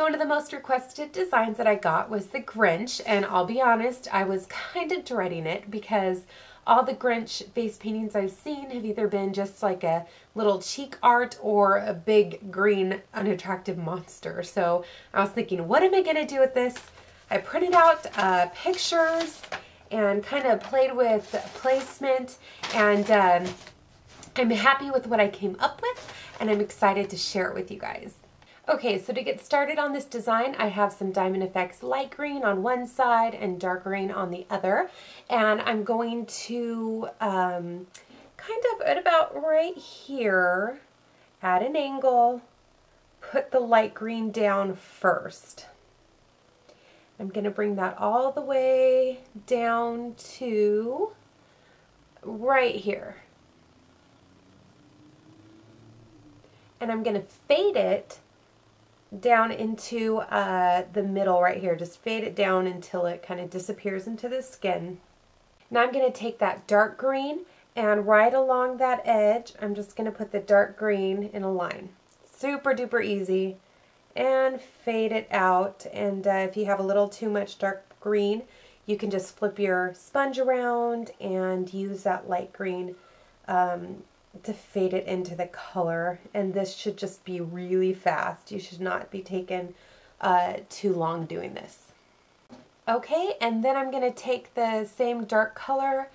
So one of the most requested designs that I got was the Grinch, and I'll be honest, I was kind of dreading it because all the Grinch face paintings I've seen have either been just like a little cheek art or a big green unattractive monster. So I was thinking, what am I going to do with this? I printed out uh, pictures and kind of played with placement and um, I'm happy with what I came up with and I'm excited to share it with you guys. Okay, so to get started on this design, I have some Diamond FX light green on one side and dark green on the other. And I'm going to um, kind of at about right here, at an angle, put the light green down first. I'm going to bring that all the way down to right here. And I'm going to fade it down into uh, the middle right here. Just fade it down until it kind of disappears into the skin. Now I'm going to take that dark green and right along that edge, I'm just going to put the dark green in a line. Super duper easy. And fade it out. And uh, if you have a little too much dark green, you can just flip your sponge around and use that light green um, to fade it into the color and this should just be really fast. You should not be taken uh, too long doing this. Okay, and then I'm going to take the same dark color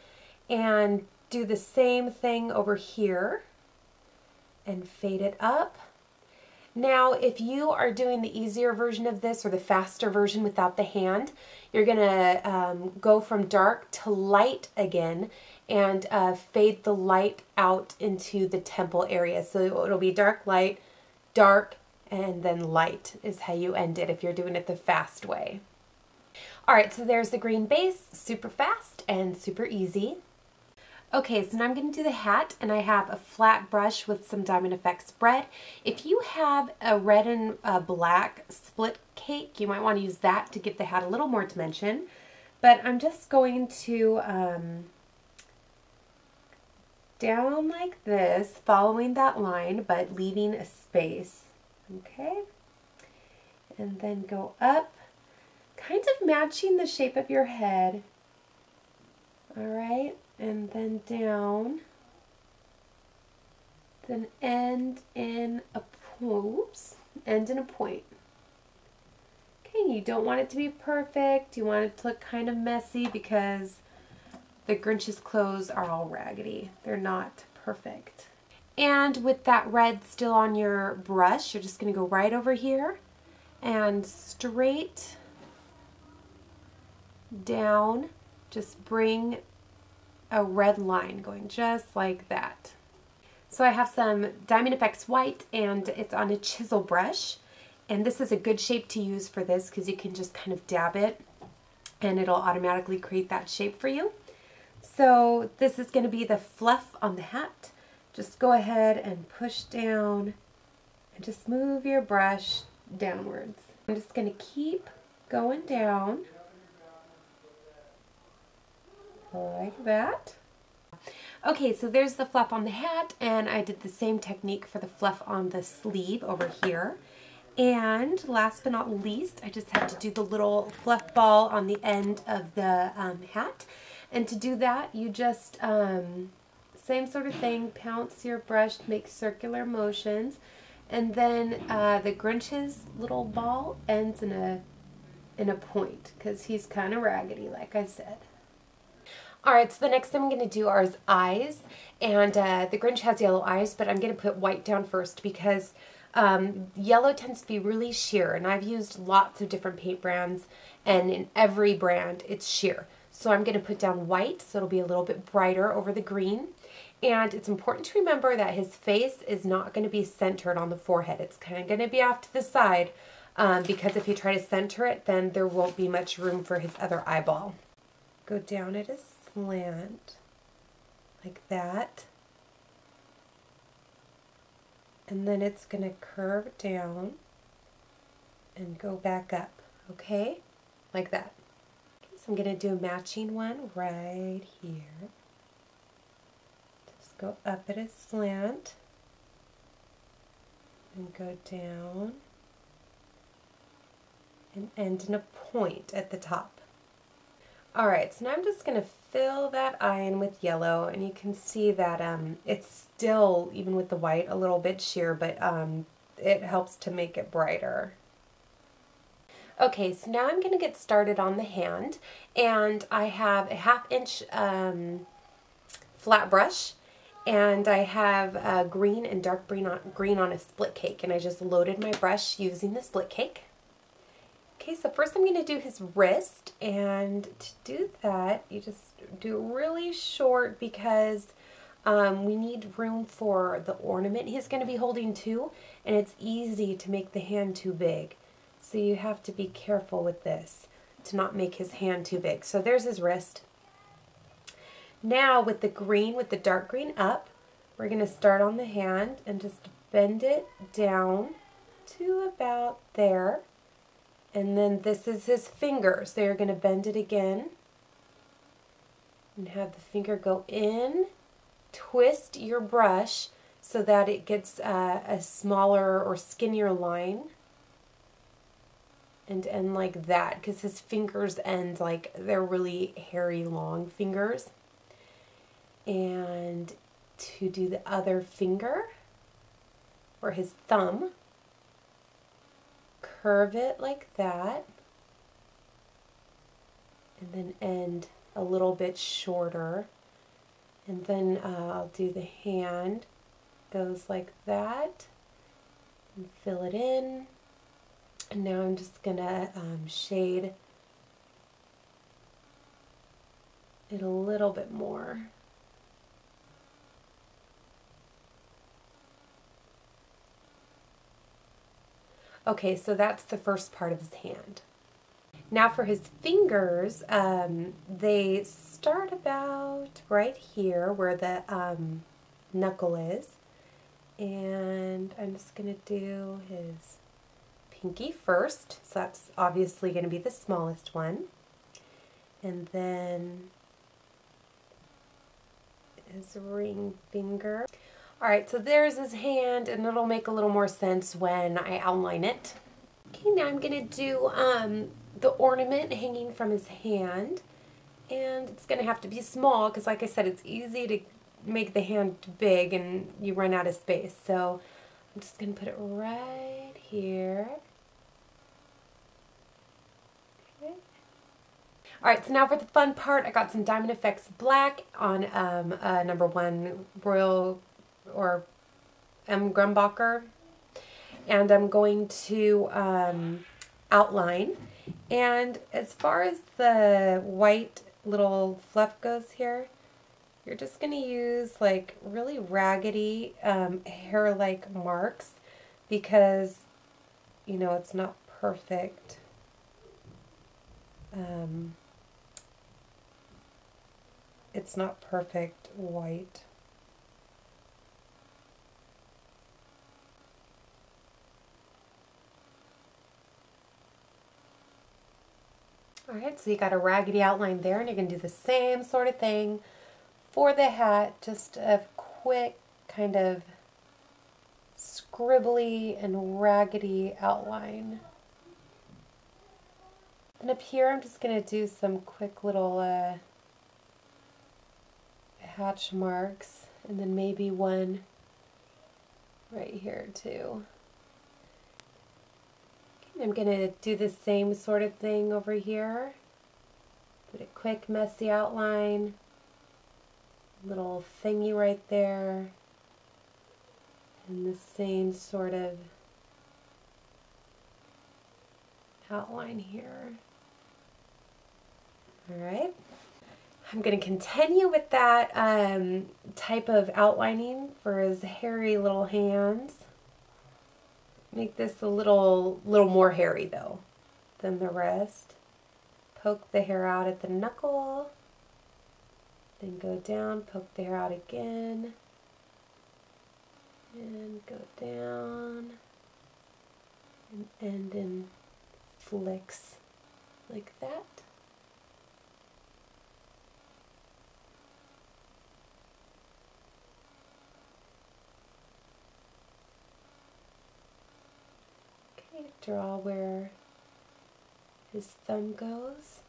and do the same thing over here and fade it up. Now, if you are doing the easier version of this or the faster version without the hand, you're going to um, go from dark to light again and uh, fade the light out into the temple area. So it'll be dark light, dark, and then light is how you end it if you're doing it the fast way. All right, so there's the green base, super fast and super easy. Okay, so now I'm going to do the hat, and I have a flat brush with some Diamond FX red. If you have a red and a black split cake, you might want to use that to give the hat a little more dimension. But I'm just going to um, down like this, following that line, but leaving a space. Okay? And then go up, kind of matching the shape of your head. All right? And then down. Then end in a oops, end in a point. Okay, you don't want it to be perfect. You want it to look kind of messy because the Grinch's clothes are all raggedy. They're not perfect. And with that red still on your brush, you're just going to go right over here and straight down, just bring a red line going just like that. So I have some Diamond FX white and it's on a chisel brush. And this is a good shape to use for this because you can just kind of dab it and it'll automatically create that shape for you. So this is going to be the fluff on the hat. Just go ahead and push down and just move your brush downwards. I'm just going to keep going down like that. Okay, so there's the fluff on the hat, and I did the same technique for the fluff on the sleeve over here. And last but not least, I just have to do the little fluff ball on the end of the um, hat. And to do that, you just, um, same sort of thing, pounce your brush, make circular motions, and then uh, the Grinch's little ball ends in a, in a point, because he's kind of raggedy, like I said. Alright, so the next thing I'm going to do are his eyes, and uh, the Grinch has yellow eyes, but I'm going to put white down first because um, yellow tends to be really sheer, and I've used lots of different paint brands, and in every brand it's sheer. So I'm going to put down white so it'll be a little bit brighter over the green. And it's important to remember that his face is not going to be centered on the forehead. It's kind of going to be off to the side um, because if you try to center it, then there won't be much room for his other eyeball. Go down at a slant like that. And then it's going to curve down and go back up, okay? Like that. So I'm going to do a matching one right here. Just go up at a slant and go down and end in a point at the top. All right, so now I'm just going to fill that eye in with yellow, and you can see that um, it's still, even with the white, a little bit sheer, but um, it helps to make it brighter. Okay, so now I'm going to get started on the hand, and I have a half inch um, flat brush, and I have green and dark green on, green on a split cake, and I just loaded my brush using the split cake. Okay, so first I'm going to do his wrist, and to do that, you just do it really short because um, we need room for the ornament he's going to be holding too, and it's easy to make the hand too big. So you have to be careful with this to not make his hand too big. So there's his wrist. Now with the green, with the dark green up, we're going to start on the hand and just bend it down to about there. And then this is his finger, so you're going to bend it again and have the finger go in. Twist your brush so that it gets uh, a smaller or skinnier line and end like that because his fingers end like they're really hairy long fingers. And to do the other finger or his thumb, curve it like that. And then end a little bit shorter. And then uh, I'll do the hand. Goes like that. And fill it in. And now I'm just gonna um, shade it a little bit more Okay, so that's the first part of his hand. Now for his fingers, um, they start about right here where the um, knuckle is. And I'm just going to do his pinky first. So that's obviously going to be the smallest one. And then his ring finger. All right, so there's his hand, and it'll make a little more sense when I outline it. Okay, now I'm gonna do um, the ornament hanging from his hand, and it's gonna have to be small because like I said, it's easy to make the hand big and you run out of space. So I'm just gonna put it right here. Okay. All right, so now for the fun part, I got some Diamond FX Black on um, uh, number one Royal or M. Grumbacher. And I'm going to um, outline. And as far as the white little fluff goes here, you're just going to use like really raggedy um, hair-like marks because, you know, it's not perfect. Um, it's not perfect white. All right, so you got a raggedy outline there, and you can do the same sort of thing for the hat, just a quick kind of scribbly and raggedy outline. And up here, I'm just to do some quick little uh, hatch marks, and then maybe one right here too. I'm going to do the same sort of thing over here. Put a quick messy outline, little thingy right there, and the same sort of outline here. All right. I'm going to continue with that um, type of outlining for his hairy little hands. Make this a little, little more hairy though than the rest. Poke the hair out at the knuckle. Then go down, poke the hair out again. And go down. And end in flicks like that. Draw where his thumb goes.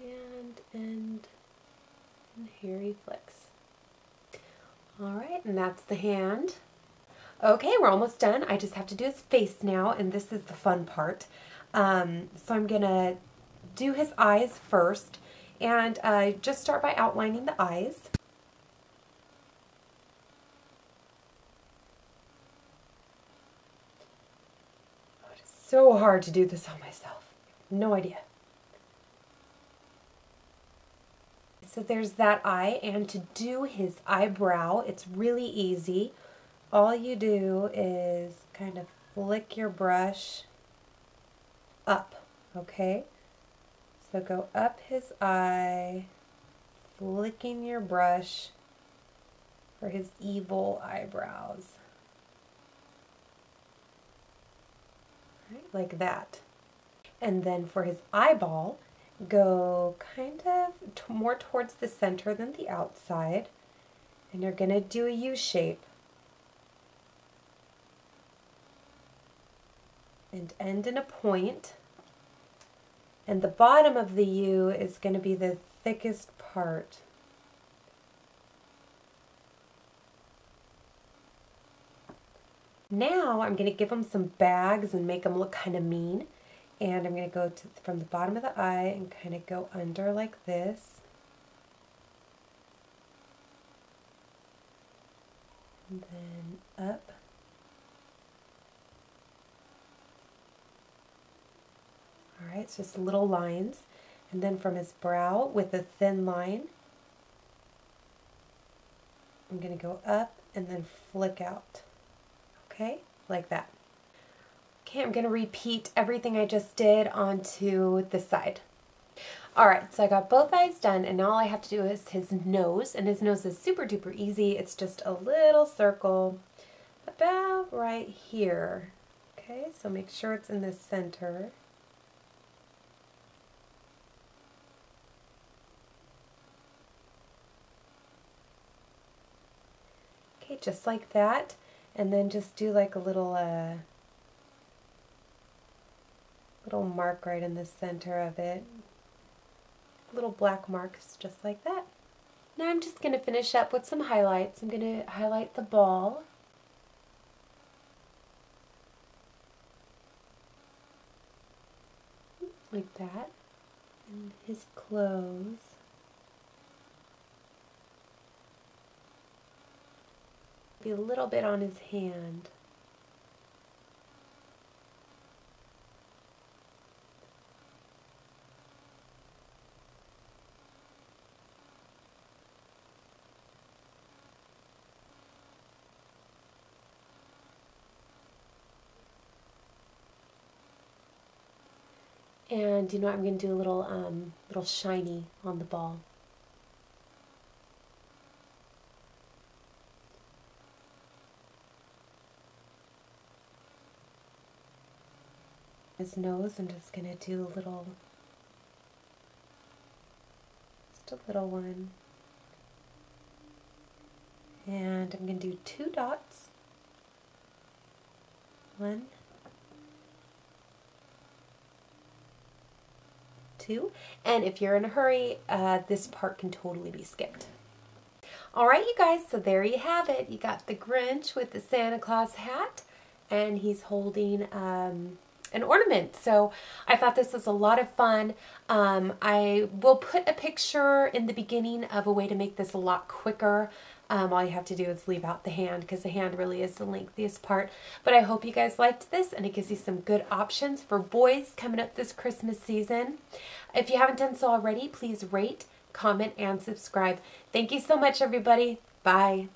And end. And here he flicks. All right, and that's the hand. Okay, we're almost done. I just have to do his face now, and this is the fun part. Um, so I'm to do his eyes first, and uh, just start by outlining the eyes. Oh, it is so hard to do this on myself. No idea. So there's that eye, and to do his eyebrow, it's really easy. All you do is kind of flick your brush up, okay? So go up his eye, flicking your brush for his evil eyebrows. Like that. And then for his eyeball, go kind of more towards the center than the outside. And you're going to do a U shape. And end in a point. And the bottom of the U is going to be the thickest part. Now I'm going to give them some bags and make them look kind of mean. And I'm going to go to, from the bottom of the eye and kind of go under like this. And then up. All right, it's just little lines. And then from his brow with a thin line, I'm going to go up and then flick out. Okay, like that. Okay, I'm to repeat everything I just did onto the side. Alright, so I got both eyes done, and now all I have to do is his nose, and his nose is super duper easy. It's just a little circle about right here. Okay, so make sure it's in the center. Okay, just like that, and then just do like a little uh, little mark right in the center of it. Little black marks just like that. Now I'm just going to finish up with some highlights. I'm going to highlight the ball. Like that. And his clothes. Be a little bit on his hand. And you know what, I'm going to do a little, um, little shiny on the ball. His nose, I'm just going to do a little, just a little one. And I'm going to do two dots. One, two. And if you're in a hurry, uh, this part can totally be skipped. All right, you guys, so there you have it. You got the Grinch with the Santa Claus hat, and he's holding um, an ornament. So I thought this was a lot of fun. Um, I will put a picture in the beginning of a way to make this a lot quicker. Um, all you have to do is leave out the hand because the hand really is the lengthiest part. But I hope you guys liked this and it gives you some good options for boys coming up this Christmas season. If you haven't done so already, please rate, comment, and subscribe. Thank you so much, everybody. Bye.